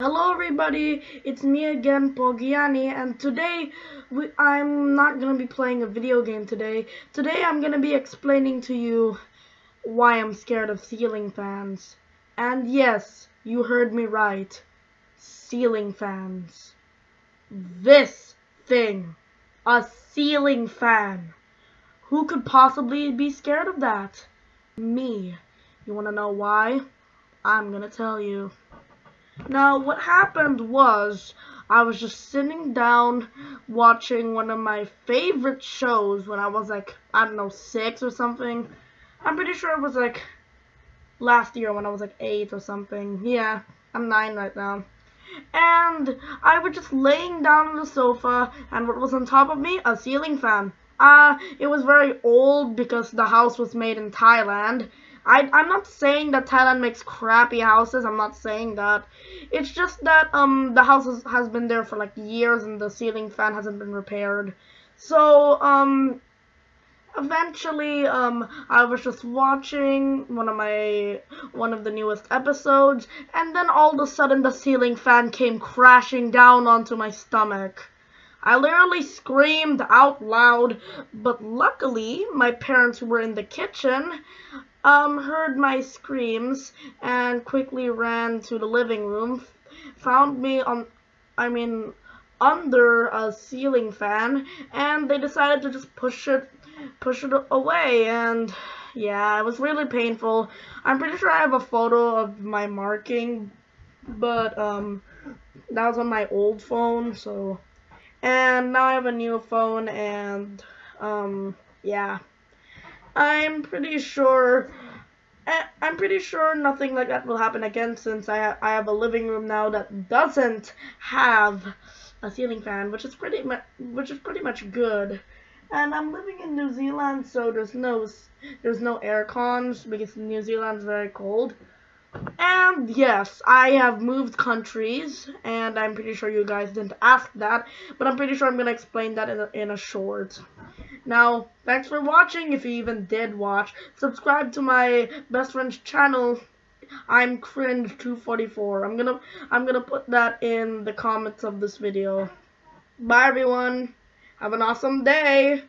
Hello everybody, it's me again, PoGianni, and today we, I'm not going to be playing a video game today. Today I'm going to be explaining to you why I'm scared of ceiling fans. And yes, you heard me right, ceiling fans. This thing, a ceiling fan. Who could possibly be scared of that? Me. You want to know why? I'm going to tell you. Now, what happened was, I was just sitting down watching one of my favorite shows when I was like, I don't know, six or something. I'm pretty sure it was like last year when I was like eight or something. Yeah, I'm nine right now. And I was just laying down on the sofa, and what was on top of me? A ceiling fan. Uh, it was very old because the house was made in Thailand, I, I'm not saying that Thailand makes crappy houses. I'm not saying that. It's just that um the house has, has been there for like years and the ceiling fan hasn't been repaired. So um eventually um I was just watching one of my one of the newest episodes and then all of a sudden the ceiling fan came crashing down onto my stomach. I literally screamed out loud, but luckily my parents were in the kitchen um, heard my screams and quickly ran to the living room, found me on, I mean, under a ceiling fan, and they decided to just push it, push it away, and yeah, it was really painful. I'm pretty sure I have a photo of my marking, but um, that was on my old phone, so, and now I have a new phone, and um, yeah. I'm pretty sure eh, I'm pretty sure nothing like that will happen again since I I have a living room now that doesn't have a ceiling fan, which is pretty much which is pretty much good. And I'm living in New Zealand, so there's no there's no air cons because New Zealand's very cold. And yes, I have moved countries, and I'm pretty sure you guys didn't ask that, but I'm pretty sure I'm gonna explain that in a, in a short. Now, thanks for watching, if you even did watch. Subscribe to my best friend's channel. I'm cringe244. I'm gonna I'm gonna put that in the comments of this video. Bye everyone. Have an awesome day.